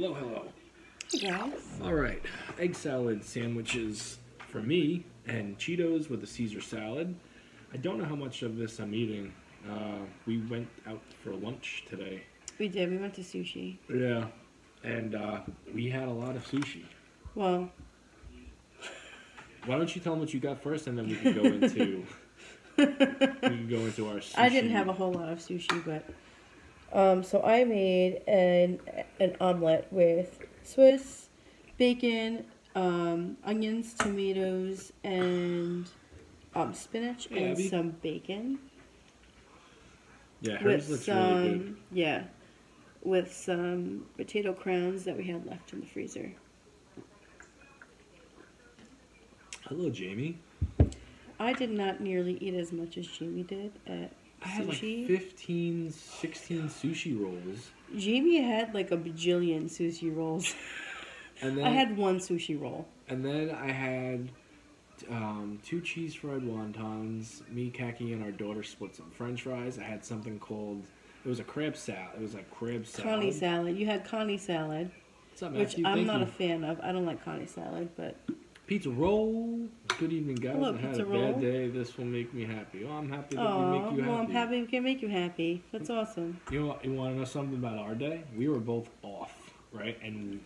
Hello, hello. Hey guys. All right, egg salad sandwiches for me, and Cheetos with a Caesar salad. I don't know how much of this I'm eating. Uh, we went out for lunch today. We did. We went to sushi. Yeah, and uh, we had a lot of sushi. Well, Why don't you tell them what you got first, and then we can go into we can go into our. Sushi. I didn't have a whole lot of sushi, but um, so I made an an omelet with Swiss bacon, um, onions, tomatoes, and um, spinach Yeah, and Abby. some bacon Yeah, hers with looks some really good. yeah, with some potato crowns that we had left in the freezer. Hello, Jamie. I did not nearly eat as much as Jamie did at I had like sushi. 15, 16 sushi rolls, Jamie had like a bajillion sushi rolls. and then I had one sushi roll. And then I had um, two cheese fried wontons. Me, Kaki, and our daughter split some French fries. I had something called it was a crab salad. It was like crab salad. kani salad. You had kani salad, up, which I'm Thank not you. a fan of. I don't like kani salad, but Pizza roll. Good evening, guys. Hello, I had pizza a roll. bad day. This will make me happy. Oh, I'm happy that we oh, make you well, happy. I'm happy we can make you happy. That's awesome. You know, you want to know something about our day? We were both off, right? And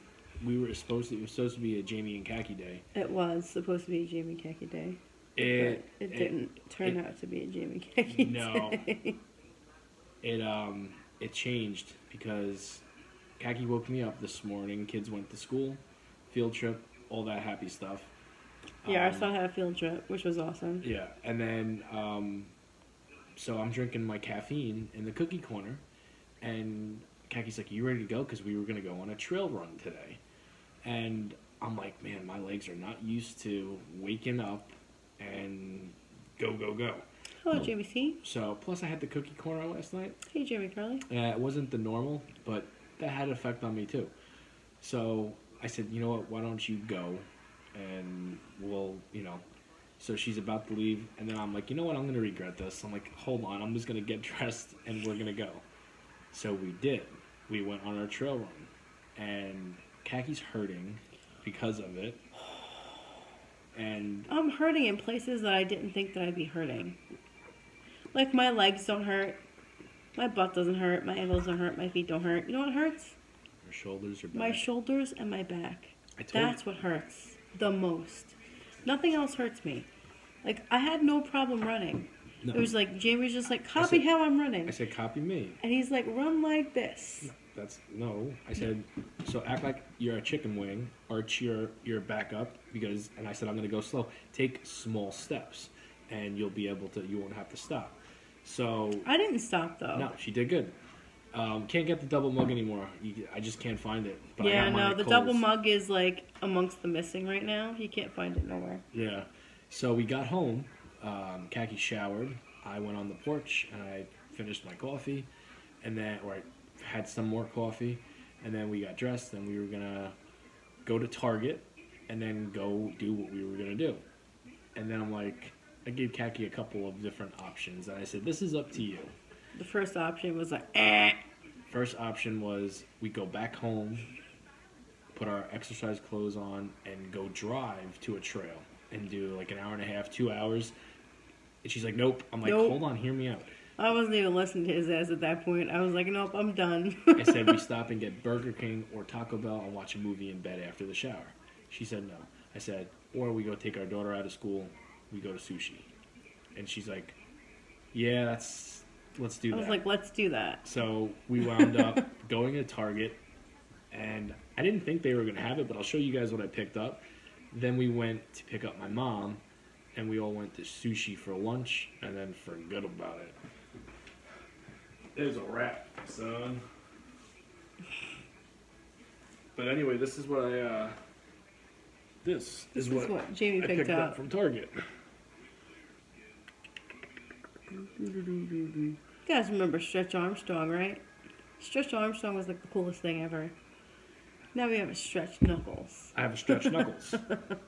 we were supposed to. It was supposed to be a Jamie and Khaki day. It was supposed to be a Jamie and Khaki day, It but it didn't turn it- out to be a Jamie Keki No. day. it um it changed because Khaki woke me up this morning. Kids went to school, field trip, all that happy stuff. Yeah, Um, son had a field trip, which was awesome. Yeah, and then um, so I'm drinking my caffeine in the cookie corner, and Kaki's like, "You ready to go?" Because we were gonna go on a trail run today, and I'm like, "Man, my legs are not used to waking up and go go go." Hello, Jamie C. So plus I had the cookie corner last night. Hey, Jamie Curly. Yeah, it wasn't the normal, but that had an effect on me too. So I said, you know what? Why don't you go, and we'll, you know. So she's about to leave, and then I'm like, you know what? I'm gonna regret this. I'm like, hold on, I'm just gonna get dressed, and we're gonna go. So we did. We went on our trail run, and Kaki's hurting because of it, and I'm hurting in places that I didn't think that I'd be hurting. Like my legs don't hurt, my butt doesn't hurt, my ankles don't hurt, my feet don't hurt. You know what hurts? her shoulders are back. My shoulders and my back. I told That's what hurts the most. Nothing else hurts me. Like I had no problem running. no. It was like Jamie was just like, copy said- how I'm running, I said, copy me. and he's like, run like this. That's no. I said, so act like you're a chicken wing, arch your your back up because, and I said I'm gonna go slow. Take small steps, and you'll be able to. You won't have to stop. So I didn't stop though. no, she did good. Um, can't get the double mug anymore. You, I just can't find it. But I yeah, no, the Kohl's. double mug is like amongst the missing right now. You can't find it nowhere. Yeah. So we got home. Um, Kaki showered. I went on the porch and I finished my coffee, and then or I had some more coffee, and then we got dressed and we were gonna go to Target, and then go do what we were gonna do. And then I'm like, I gave Kaki a couple of different options, and I said, "This is up to you." The first option was like, eh. First option was we go back home, put our exercise clothes on, and go drive to a trail and do like an hour and a half, two hours. And she's like, "Nope." I'm like, Nope. "Hold on, hear me out." I wasn't even listening to his ass at that point. I was like, nope, I'm done. I said we stop and get Burger King or Taco Bell and watch a movie in bed after the shower. She said no. I said, or we go take our daughter out of school. We go to sushi, and she's like, "Yeah, that's let's do that. I that." was like, let's do that. So we wound up going to Target, and I didn't think they were going to have it, but I'll show you guys what I picked up. Then we went to pick up my mom, and we all went to sushi for lunch, and then forgot about it. There's a wrap, son. But anyway, this is what I. Uh, this This is what Jamie picked picked up up. from Target. You guys remember Stretch Armstrong, right? Stretch Armstrong was like the coolest thing ever. Now we have a Stretch Knuckles. I have a stretch knuckles.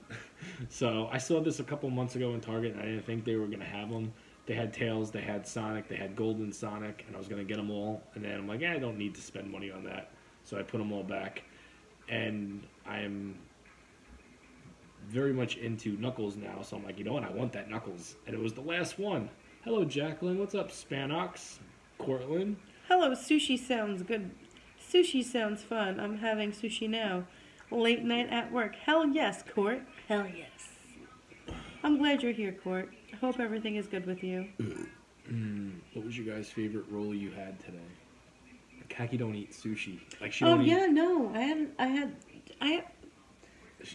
so I saw this a couple months ago in Target, and I didn't think they were gonna have them. They had Tails, they had Sonic, they had Golden Sonic, and I was gonna get them all. And then I'm like, eh, I don't need to spend money on that, so I put them all back. and I'm very much into Knuckles now. So I'm like, you know what? I want that Knuckles, and it was the last one. Hello, Jacqueline. What's up, Spanox? Cortland. Hello, sushi sounds good. Sushi sounds fun. I'm having sushi now. Late night at work. Hell yes, Court. Hell yes. I'm glad you're here, Court. I hope everything is good with you. What was your guys' favorite roll you had today? Kaki don't eat sushi. Like she Oh don't yeah, no, I had, I had, I.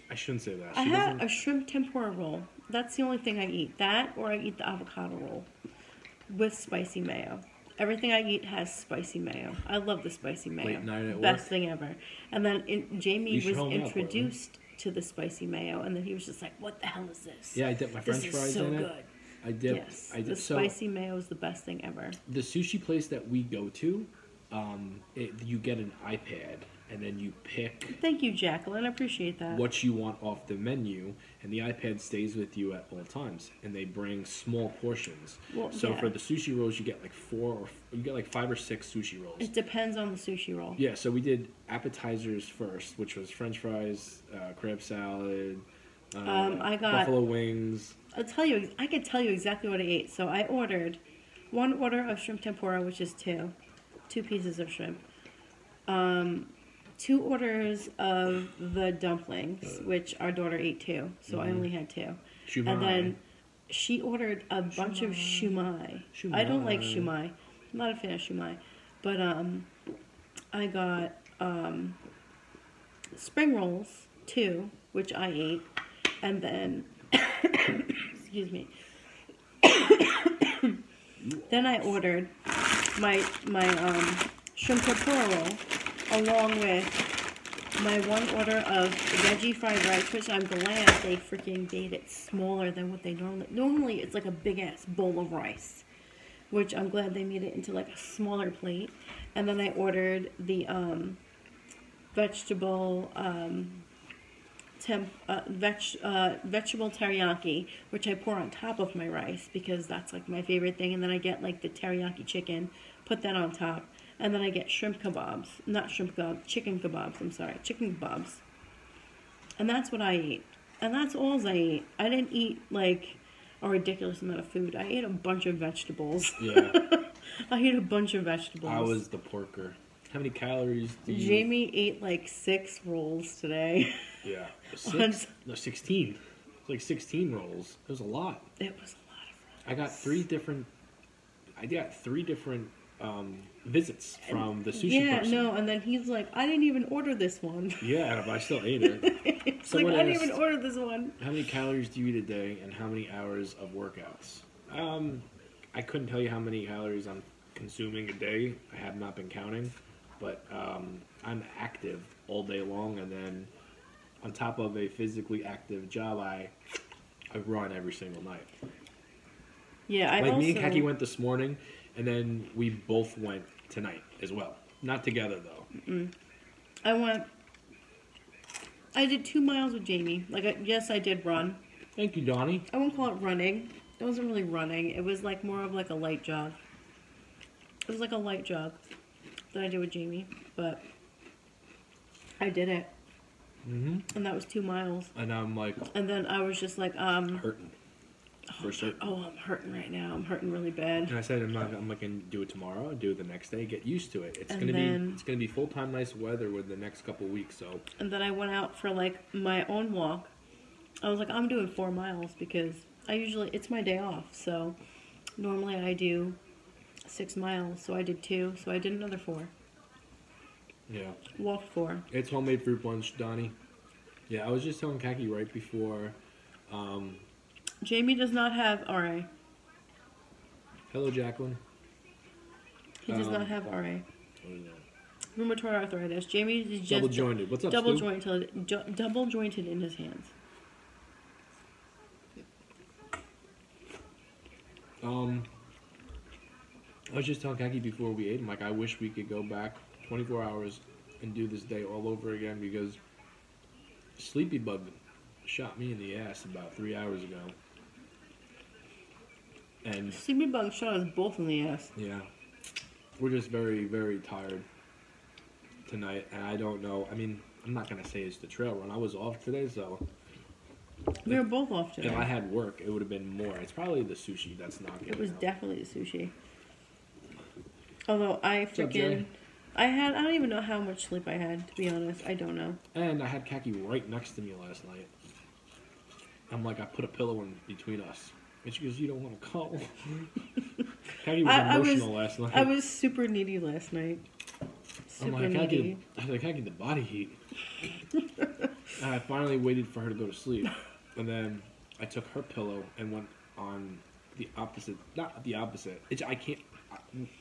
I shouldn't say that. I had doesn't. a shrimp tempura roll. That's the only thing I eat. That or I eat the avocado roll with spicy mayo. Everything I eat has spicy mayo. I love the spicy mayo. Late night at Best work? thing ever. And then in, Jamie was introduced to the spicy mayo, and then he was just like, "What the hell is this? yeah, I dipped my this French is fries so in it. good." I dipped. yes, I the dipped. So spicy mayo is the best thing ever. the sushi place that we go to, um, it, you get an iPad and then you pick Thank you, Jacqueline. I appreciate that. what you want off the menu, and the iPad stays with you at all times. And they bring small portions. Well, so yeah. for the sushi rolls, you get like four or you get like five or six sushi rolls. It depends on the sushi roll. Yeah, so we did appetizers first, which was French fries, uh, crab salad, uh, Um, I got- buffalo wings. I'll tell you. I can tell you exactly what I ate. So I ordered one order of shrimp tempura, which is two, two pieces of shrimp. Um, two orders of the dumplings, which our daughter ate two. So I only had two. Shumai. And then she ordered a bunch of shumai. I don't like Shumai. shumai. I'm not a fan of shumai. But um, I got um, spring rolls, two, which I ate. And then, excuse me. then I ordered my my um, shrimp tempura roll along with my one order of veggie fried rice, which I'm glad they freaking made it smaller than what they normally. Normally, it's like a big ass bowl of rice, which I'm glad they made it into like a smaller plate. And then I ordered the um, vegetable um, temp, uh, veg, uh, vegetable teriyaki, which I pour on top of my rice because that's like my favorite thing. And then I get like the teriyaki chicken, put that on top, and then I get shrimp kebabs, not shrimp kebabs, chicken kebabs. I'm sorry, chicken kebabs. And that's what I eat, and that's all I eat. I didn't eat like a ridiculous amount of food. I ate a bunch of vegetables. Yeah, I ate a bunch of vegetables. I was the porker. How many calories do you? Jamie ate like six rolls today. Yeah, six. no, sixteen. It's like sixteen rolls. It was a lot. it was a lot of rolls. I got three different. I got three different um, visits from the sushi yeah, person. no, and then he's like, I didn't even order this one. Yeah, but I still ate it. it's like, I didn't asked- even order this one. How many calories do you eat a day, and how many hours of workouts? Um, I couldn't tell you how many calories I'm consuming a day. I have not been counting, but um, I'm active all day long, and then on top of a physically active job, I I run every single night. Yeah, I like also, me and Kaki went this morning, and then we both went tonight as well. Not together though. I went. I did two miles with Jamie. Like, I, yes, I did run. Thank you, Donnie. I won't call it running. It wasn't really running. It was like more of like a light jog. It was like a light jog that I did with Jamie, but I did it, hmm and that was two miles. And I'm like And then I was just like, um, hurting for oh, I'm hurting right now. I'm hurting really bad. And I said I'm not. I'm not gonna do it tomorrow. Do it the next day. Get used to it. It's And gonna then- be. It's gonna be full time nice weather with the next couple weeks. So And then I went out for like my own walk. I was like, I'm doing four miles because I usually it's my day off. So normally I do six miles. So I did two. So I did another four. yeah, Walked four. it's homemade fruit punch, Donnie. Yeah, I was just telling Kaki right before. Um, Jamie does not have RA. hello, Jacqueline. He does Um, not have RA. Is that? Rheumatoid arthritis. Jamie is just Double jointed. What's up, double Stu? jointed, jo- double jointed in his hands. Um, I was just telling Kaki before we ate. I'm like, I wish we could go back 24 hours and do this day all over again because Sleepy Bug shot me in the ass about three hours ago. And CB bug shot us both in the ass. yeah, we're just very, very tired tonight. And I don't know. I mean, I'm not gonna say it's the trail run. I was off today, so We were both off today. if I had work, it would have been more. It's probably the sushi that's not It was out. definitely the sushi. Although I freaking, I had I don't even know how much sleep I had. To be honest, I don't know. And I had Kaki right next to me last night. I'm like, I put a pillow in between us. And she goes, You don't want to cuddle. Kaki was I- I was- emotional last night. I was super needy last night. I'm Super like, I needy. get, I was like, I get the body heat. and I finally waited for her to go to sleep. And then I took her pillow and went on the opposite, not the opposite. It's, I can't,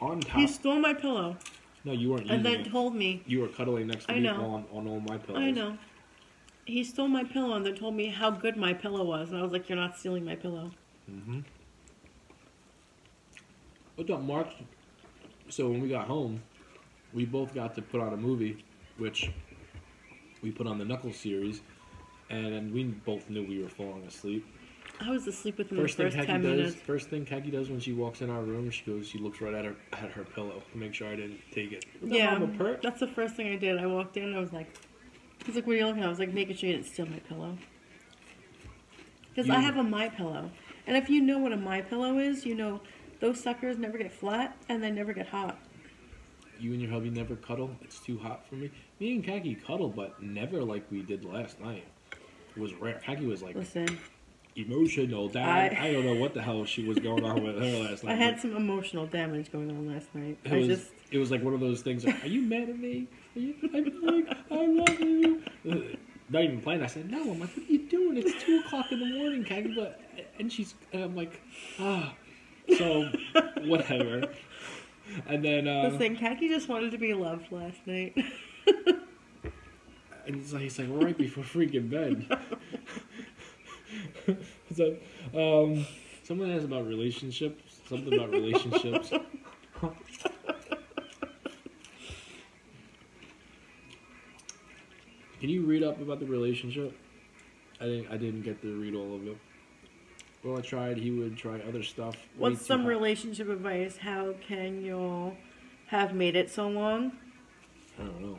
on top. He stole my pillow no, you weren't and then it. told me. You were cuddling next to I me know. on, on all my pillows. I know. He stole my pillow and then told me how good my pillow was, and I was like, "You're not stealing my pillow." Mm-hmm. What's up, Mark? So when we got home, we both got to put on a movie, which we put on the Knuckles series, and we both knew we were falling asleep. I was asleep within First the thing first Kaki ten does, minutes. first thing Kaki does when she walks in our room, she goes, she looks right at her at her pillow to make sure I didn't take it. Is that Yeah, Mama Pert? that's the first thing I did. I walked in, I was like, "He's like, what are you looking at?" I was like, making sure you didn't steal my pillow. Because I have a my pillow, and if you know what a my pillow is, you know those suckers never get flat and they never get hot. You and your hubby never cuddle. It's too hot for me. Me and Kaki cuddle, but never like we did last night. It was rare. Kaki was like Listen, emotional. Dad, I- I, don't know what the hell she was going on with her last night. I had some emotional damage going on last night. It I was, just it was like one of those things. Like, Are you mad at me? Are you, I'm like, I love you. Not even playing. I said, no. I'm like, what are you doing? It's two o'clock in the morning, Kaki. But and she's and I'm like, ah. So whatever. And then uh, listen. Kaki just wanted to be loved last night. and it's like he's like right before freaking bed. so, um, someone asked about relationships. Something about relationships. Can you read up about the relationship? I didn't. I didn't get to read all of it. Well, I tried. He would try other stuff. What's some hot. relationship advice? How can y'all have made it so long? I don't know.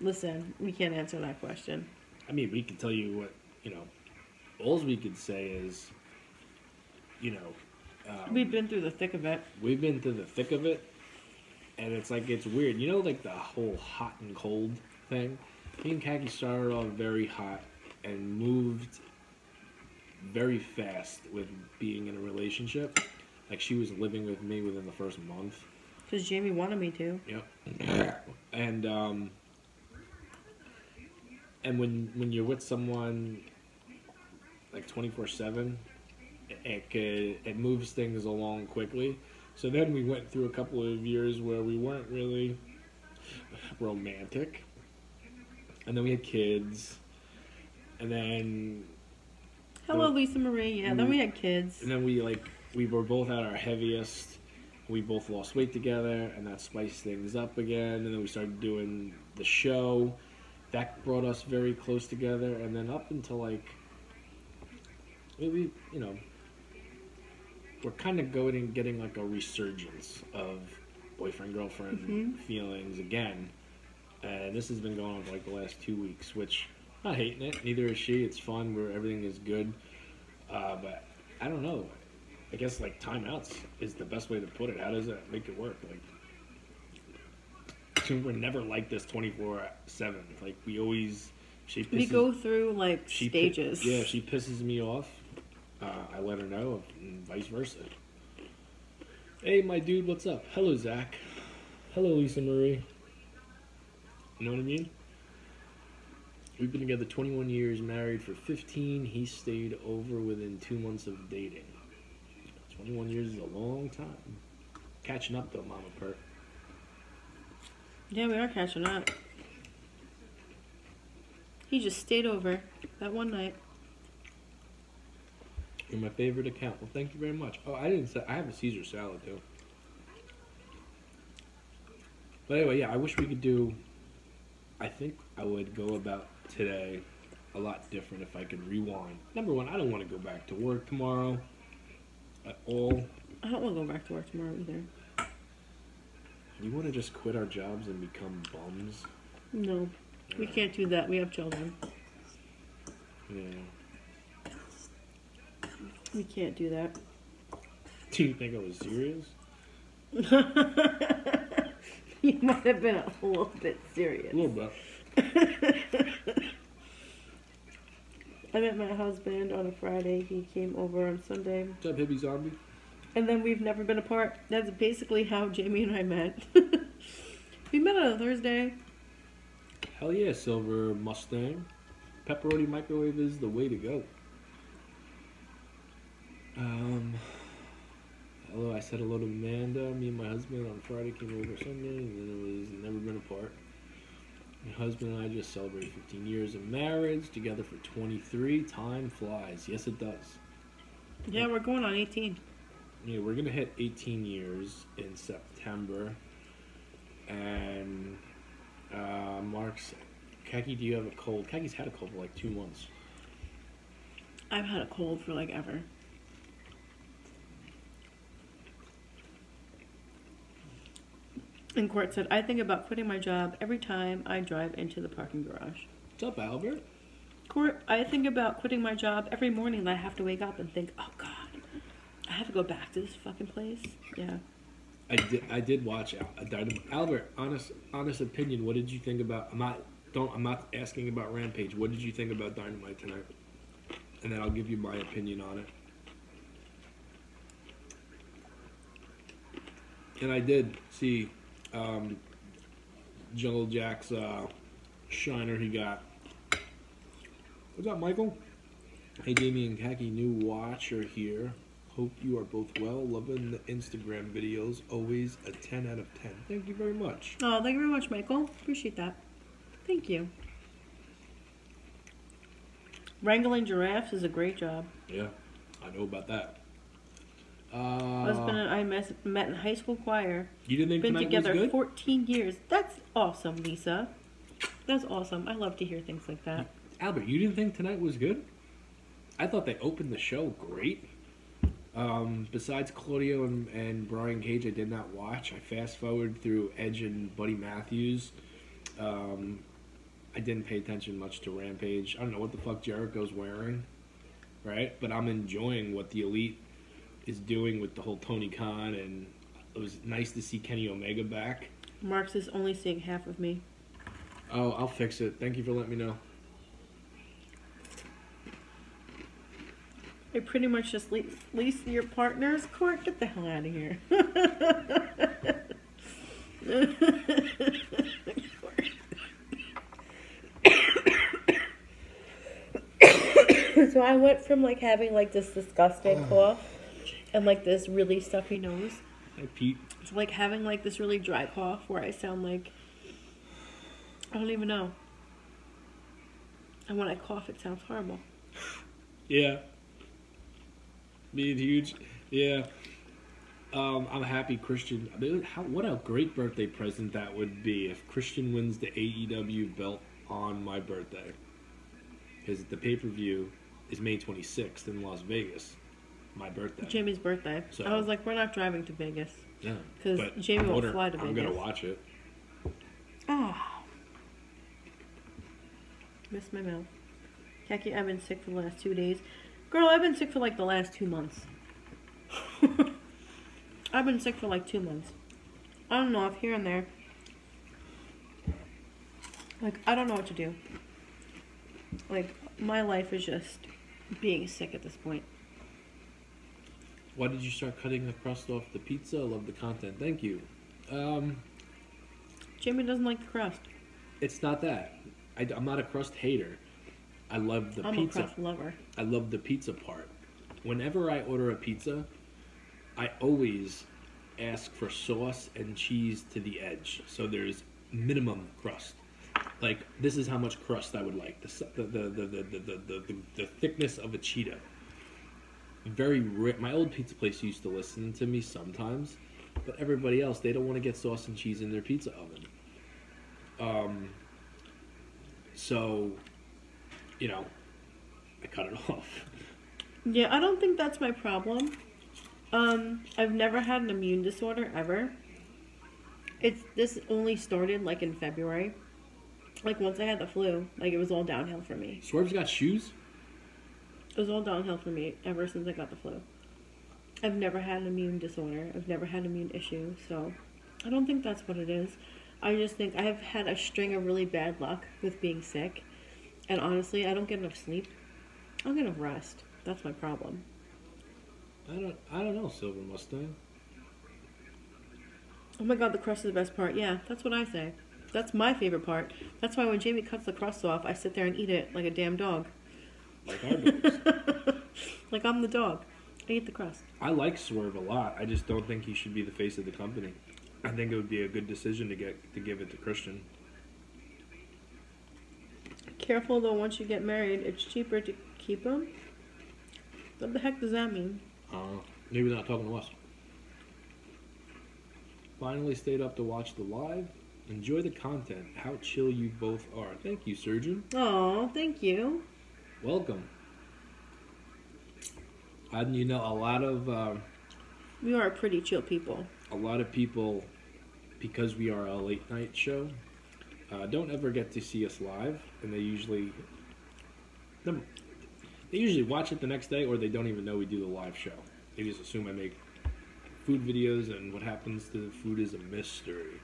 Listen, we can't answer that question. I mean, we can tell you what you know. All we could say is, you know, um, We've been through the thick of it. we've been through the thick of it, and it's like it's weird. You know, like the whole hot and cold thing. Me and Kaki started off very hot and moved very fast with being in a relationship. Like she was living with me within the first month. Because Jamie wanted me to. Yep. and um, and when when you're with someone like twenty four seven, it could it moves things along quickly. So then we went through a couple of years where we weren't really romantic, and then we had kids, and then Hello, Lisa Marie. Yeah, then we had kids. and then we like we were both at our heaviest. We both lost weight together, and that spiced things up again. And then we started doing the show. That brought us very close together. And then up until like maybe you know we're kind of going and getting like a resurgence of boyfriend girlfriend Mhm. feelings again. And this has been going on for like the last two weeks, which I'm not hating it. Neither is she. It's fun. Where everything is good. Uh, but I don't know. I guess like timeouts is the best way to put it. How does that make it work? Like, we're never like this twenty four seven. Like we always, she pisses, We go through like she pi- stages. yeah, she pisses me off. Uh, I let her know, and vice versa. Hey, my dude, what's up? Hello, Zach. Hello, Lisa Marie. You know what I mean? We've been together 21 years, married for 15. He stayed over within two months of dating. 21 years is a long time. Catching up though, Mama Pert. Yeah, we are catching up. He just stayed over that one night. You're my favorite account. Well, thank you very much. Oh, I didn't say I have a Caesar salad too. But anyway, yeah, I wish we could do. I think I would go about today a lot different if I could rewind. Number one, I don't want to go back to work tomorrow at all. I don't want to go back to work tomorrow either. You want to just quit our jobs and become bums? No. We can't do that. We have children. Yeah. We can't do that. Do you think I was serious? you might have been a little bit serious. A little bit. I met my husband on a Friday. He came over on Sunday. What's up, hippie zombie? And then we've never been apart. That's basically how Jamie and I met. we met on a Thursday. Hell yeah, silver Mustang. Pepperoni microwave is the way to go. Um, hello, I said hello to Amanda. Me and my husband on Friday came over Sunday, and then it was never been apart. My husband and I just celebrated 15 years of marriage, together for 23. Time flies. Yes, it does. Yeah, we're going on 18. Yeah, we're gonna hit 18 years in September, and uh, Mark's. Kaki, do you have a cold? Kaki's had a cold for like two months. I've had a cold for like ever. And Court said, I think about quitting my job every time I drive into the parking garage. What's up, Albert? Court, I think about quitting my job every morning that I have to wake up and think, oh God, I have to go back to this fucking place. Yeah. I did. I did watch uh, Dynamite. Albert. Honest, honest opinion. What did you think about? I'm not. Don't. I'm not asking about Rampage. What did you think about Dynamite tonight? And then I'll give you my opinion on it. And I did see um, Jungle Jack's uh, shiner he got. What's up, Michael? Hey, Jamie and Khaki, new watcher here. Hope you are both well. Loving the Instagram videos. Always a 10 out of 10. Thank you very much. Oh, thank you very much, Michael. Appreciate that. Thank you. Wrangling giraffes is a great job. Yeah, I know about that. Uh, Husband and I mes- met in high school choir. you didn't think Been tonight together was good? 14 years. That's awesome, Lisa. That's awesome. I love to hear things like that. Albert, you didn't think tonight was good? I thought they opened the show great. Um, besides Claudio and, and Brian Cage, I did not watch. I fast forward through Edge and Buddy Matthews. Um, I didn't pay attention much to Rampage. I don't know what the fuck Jericho's wearing, right? But I'm enjoying what the Elite is doing with the whole Tony Khan, and it was nice to see Kenny Omega back. Marx is only seeing half of me. Oh, I'll fix it. Thank you for letting me know. I pretty much just lease, lease your partner's court. Get the hell out of here. so I went from like having like this disgusting oh. cough and like this really stuffy nose Hi, Pete. to like having like this really dry cough where I sound like I don't even know. And when I cough, it sounds horrible. Yeah. Being huge. Yeah. Um, I'm happy Christian. I mean, how, what a great birthday present that would be if Christian wins the AEW belt on my birthday. Because the pay per view is May 26th in Las Vegas. My birthday. Jamie's birthday. So- I was like, we're not driving to Vegas. Yeah. 'Cause But Jamie won't fly to Vegas. I'm going to watch it. Ah. Missed my mouth. Khaki, I've been sick for the last two days. Girl, I've been sick for like the last two months. I've been sick for like two months. I don't know if here and there. Like, I don't know what to do. Like, my life is just being sick at this point. Why did you start cutting the crust off the pizza? I love the content. Thank you. Um, Jamie doesn't like the crust. it's not that. I, am not a crust hater. I love the I'm pizza. a crust lover. I love the pizza part. Whenever I order a pizza, I always ask for sauce and cheese to the edge. So there's minimum crust. Like this is how much crust I would like. The the the the the the, the, the, thickness of a cheetah. Very rare. My old pizza place used to listen to me sometimes, but everybody else they don't want to get sauce and cheese in their pizza oven. Um. So, you know, I cut it off. Yeah, I don't think that's my problem. Um, I've never had an immune disorder ever. It's this only started like in February. Like once I had the flu, like it was all downhill for me. Swerve's got shoes. It was all downhill for me ever since I got the flu. I've never had an immune disorder. I've never had an immune issue, so I don't think that's what it is. I just think I've had a string of really bad luck with being sick, and honestly, I don't get enough sleep. I don't get enough rest. That's my problem. I don't. I don't know. Silver Mustang. Oh my god, the crust is the best part. Yeah, that's what I say. That's my favorite part. That's why when Jamie cuts the crust off, I sit there and eat it like a damn dog. Like our dogs. Like I'm the dog. I eat the crust. I like Swerve a lot. I just don't think he should be the face of the company. I think it would be a good decision to get to give it to Christian. Careful though, once you get married, it's cheaper to keep them. What the heck does that mean? Uh, maybe not talking to us. Finally stayed up to watch the live. Enjoy the content. How chill you both are. Thank you, surgeon. Oh, thank you. Welcome. And you know, a lot of uh, We are pretty chill people. a lot of people, because we are a late night show, uh, don't ever get to see us live, and they usually they usually watch it the next day, or they don't even know we do the live show. They just assume I make food videos, and what happens to the food is a mystery.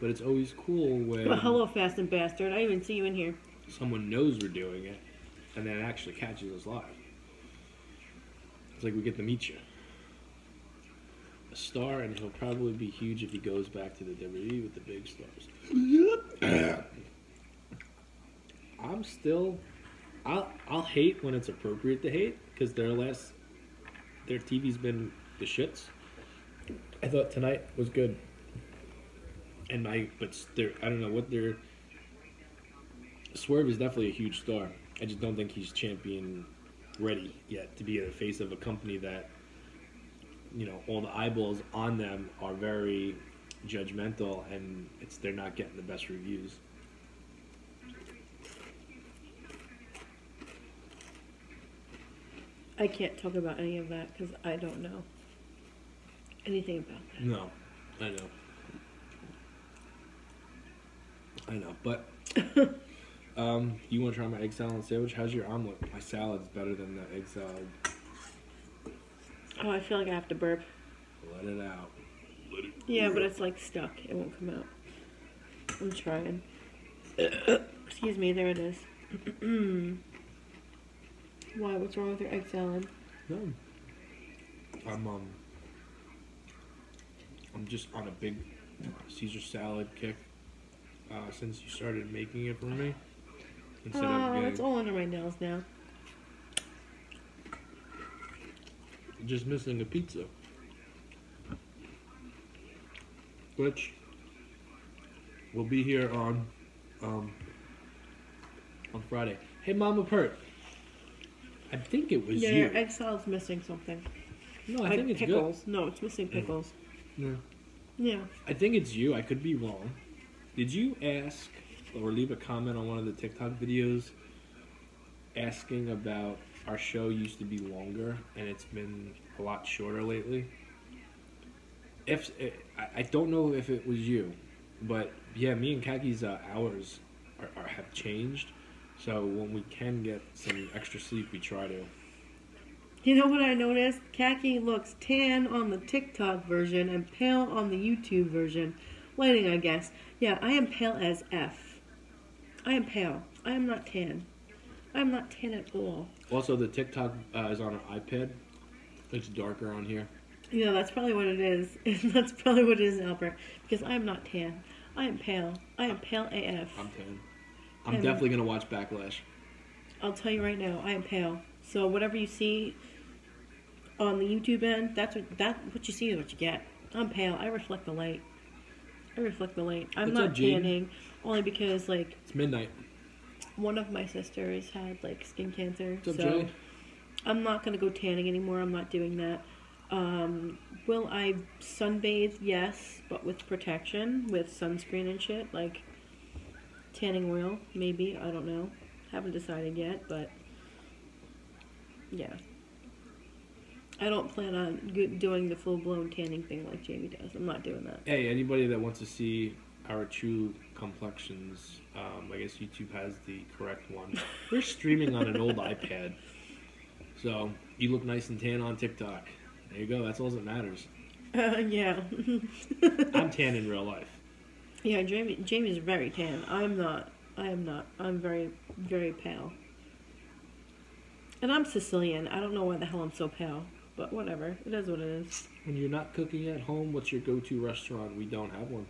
But it's always cool when But hello, fast and bastard. I even see you in here. someone knows we're doing it, and then actually catches us live. It's like we get to meet you. A star, and he'll probably be huge if he goes back to the WWE with the big stars. I'm still, I'll I'll hate when it's appropriate to hate because their last, their TV's been the shits. I thought tonight was good, and my but they're I don't know what they're. Swerve is definitely a huge star. I just don't think he's champion ready yet to be the face of a company that, you know, all the eyeballs on them are very judgmental and it's they're not getting the best reviews. I can't talk about any of that because I don't know anything about that. No, I know. I know, but um, you want to try my egg salad sandwich? How's your omelet? My salad's better than the egg salad. Oh, I feel like I have to burp. Let it out. Let it Yeah, but it's like stuck. It won't come out. I'm trying. Excuse me, there it is. Why? What's wrong with your egg salad? No. I'm um. I'm just on a big Caesar salad kick uh, since you started making it for me. Instead of Oh, getting, it's all under my nails now. just missing a pizza, which will be here on um on Friday. Hey, Mama Pert. I think it was yeah, you. your egg salad's missing something. no, I like think it's good. pickles. No, it's missing pickles. Yeah. Yeah. I think it's you. I could be wrong. Did you ask or leave a comment on one of the TikTok videos asking about our show used to be longer and it's been a lot shorter lately? If I- don't know if it was you, but yeah, me and Kaki's uh, hours are, are, have changed. So when we can get some extra sleep, we try to. You know what I noticed? Khaki looks tan on the TikTok version and pale on the YouTube version. Lighting, I guess. Yeah, I am pale as F. I am pale. I am not tan. I am not tan at all. Also, the TikTok uh, is on an iPad. It's darker on here. Yeah, that's probably what it is. that's probably what it is, Albert. Because I am not tan. I am pale. I am pale AF. I'm tan. I'm And- definitely gonna watch Backlash. I'll tell you right now, I am pale. So whatever you see on the YouTube end, that's what that what you see is what you get. I'm pale. I reflect the light. I reflect the light. I'm What's not up, tanning only because like It's midnight. one of my sisters had like skin cancer. What's up, so? I'm not gonna go tanning anymore. I'm not doing that. Um, will I sunbathe? Yes, but with protection, with sunscreen and shit, like tanning oil, maybe. I don't know. Haven't decided yet, but yeah. I don't plan on go- doing the full blown tanning thing like Jamie does. I'm not doing that. Hey, anybody that wants to see our true complexions, um, I guess YouTube has the correct one. We're streaming on an old iPad, so you look nice and tan on TikTok. There you go. That's all that matters. Uh, yeah. I'm tan in real life. yeah, Jamie Jamie's very tan. I'm not. I am not. I'm very, very pale. And I'm Sicilian. I don't know why the hell I'm so pale. But whatever. It is what it is. When you're not cooking at home, what's your go-to restaurant? We don't have one.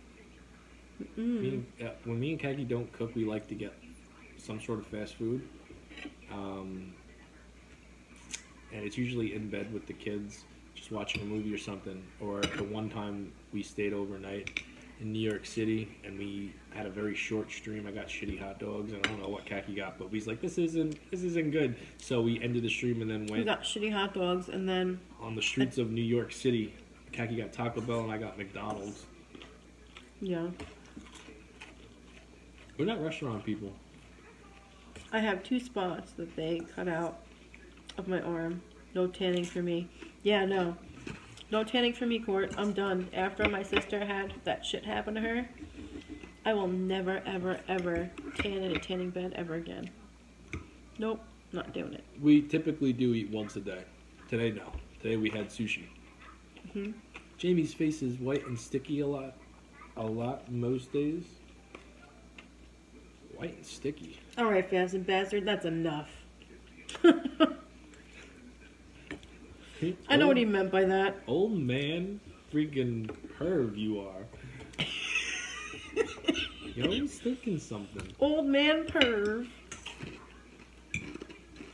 Mm. Me and, uh, when me and Kaki don't cook, we like to get some sort of fast food. Um, and it's usually in bed with the kids, just watching a movie or something. Or the one time we stayed overnight in New York City and we had a very short stream. I got shitty hot dogs, and I don't know what Kaki got, but he's like, "This isn't, this isn't good." So we ended the stream and then went We got shitty hot dogs and then on the streets of New York City. Kaki got Taco Bell and I got McDonald's. yeah. We're not restaurant people. I have two spots that they cut out of my arm. No tanning for me. Yeah, no. No tanning for me, Court. I'm done. After my sister had that shit happen to her, I will never, ever, ever tan in a tanning bed ever again. Nope, not doing it. We typically do eat once a day. Today, no. Today we had sushi. Mhm. Jamie's face is white and sticky a lot. A lot most days. White and sticky. Alright, fast and bastard, that's enough. I know what he meant by that. Old man, freaking perv you are. You're always thinking something. Old man perv.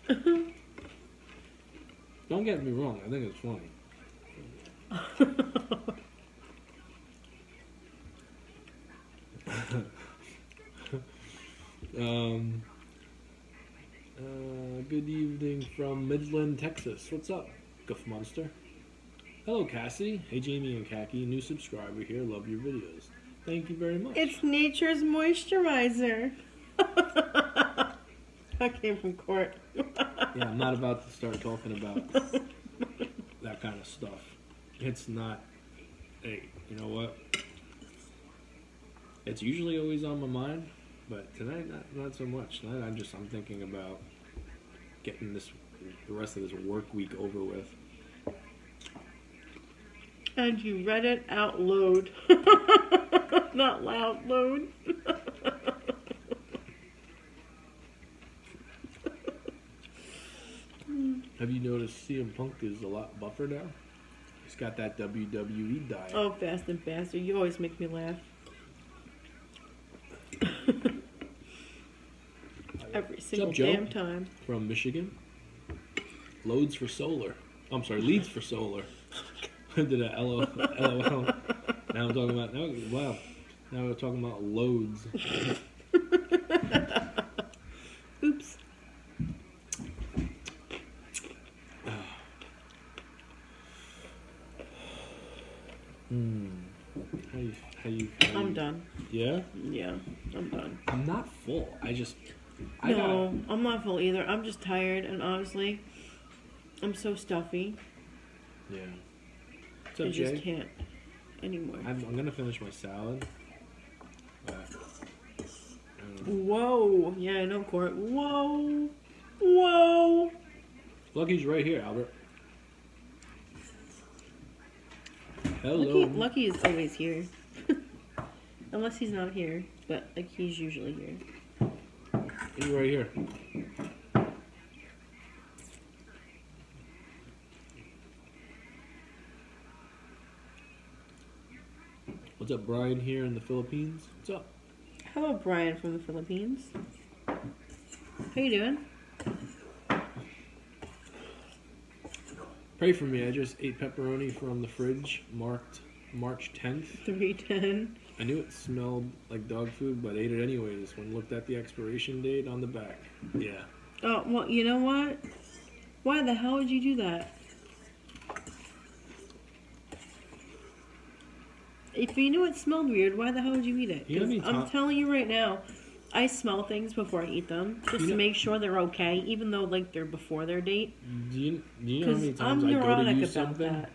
Don't get me wrong, I think it's funny. Um, uh, good evening from Midland, Texas. What's up, Guff Monster? Hello, Cassie. Hey, Jamie and Kaki. New subscriber here. Love your videos. Thank you very much. It's nature's moisturizer. that came from court. yeah, I'm not about to start talking about that kind of stuff. It's not. Hey, you know what? It's usually always on my mind, but tonight not not so much. Tonight I'm just I'm thinking about getting this the rest of this work week over with. and you read it out loud. Not loud load. Have you noticed CM Punk is a lot buffer now? He's got that WWE diet. oh, fast and faster. You always make me laugh. Every single Joe? damn time. From Michigan. Loads for solar. I'm sorry, leads for solar. Did a LO, LOL. Now I'm talking about now. Wow. Now we're talking about loads. Oops. Hmm. How you? How you? How I'm you- done. Yeah. Yeah, I'm done. I'm not full. I just. I no, got. I'm not full either. I'm just tired, and honestly, I'm so stuffy. Yeah. What's I up, just can't anymore. I'm, I'm gonna finish my salad. But, um, Whoa. Yeah, I know, Court. Whoa. Whoa. Lucky's right here, Albert. Hello. Lucky, Lucky is always here. Unless he's not here, but like he's usually here. Right here. What's up, Brian here in the Philippines? What's up? Hello, Brian from the Philippines. How you doing? Pray for me. I just ate pepperoni from the fridge, marked March 10th. 310. I knew it smelled like dog food, but ate it anyways when looked at the expiration date on the back. Yeah. Oh, well, you know what? Why the hell would you do that? If you knew it smelled weird, why the hell would you eat it? You know 'Cause how many I'm telling you right now, I smell things before I eat them just You to make sure they're okay, even though like they're before their date. Do you, do you know how many Because I'm times I go to use about something that.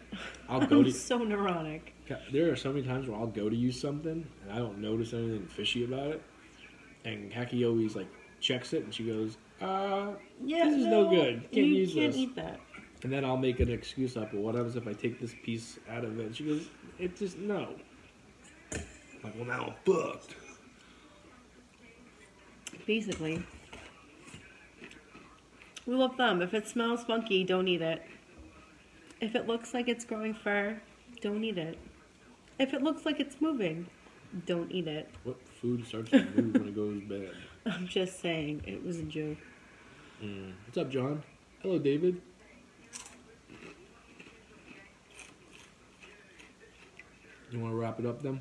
I'll go I'm to. so neurotic. There are so many times where I'll go to use something and I don't notice anything fishy about it, and Kaki always like checks it and she goes, "Uh," Yeah, This is no good. Can't you use can't this. eat that. and then I'll make an excuse up. Well, what happens if I take this piece out of it? And she goes, "It just no." I'm like, well, now I'm booked. Basically. Rule of thumb: if it smells funky, don't eat it. If it looks like it's growing fur, don't eat it. If it looks like it's moving, don't eat it. What food starts to move when it goes bad? I'm just saying, it was a joke. Mm. What's up, John? Hello, David. You want to wrap it up then?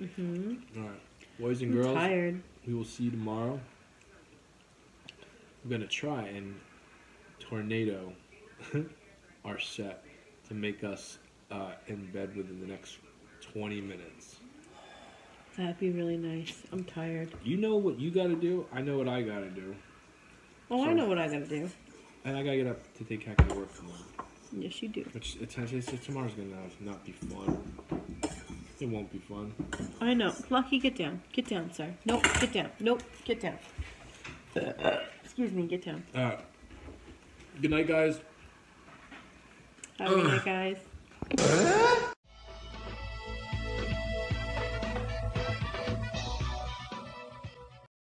Mm-hmm. All right, boys and I'm girls, tired. we will see you tomorrow. We're gonna try and tornado our set to make us uh, in bed within the next 20 minutes. That'd be really nice. I'm tired. You know what you got to do. I know what I got to do, Oh, I know what I gotta do. and I gotta get up to take Hack to work tomorrow. Yes, you do. Which it's, it's, it's tomorrow's gonna not be fun. It won't be fun. I know. Lucky, get down. Get down, sir. Nope, get down. Nope, get down. Excuse me, get down. All right. Good night, guys. Have a good night, guys.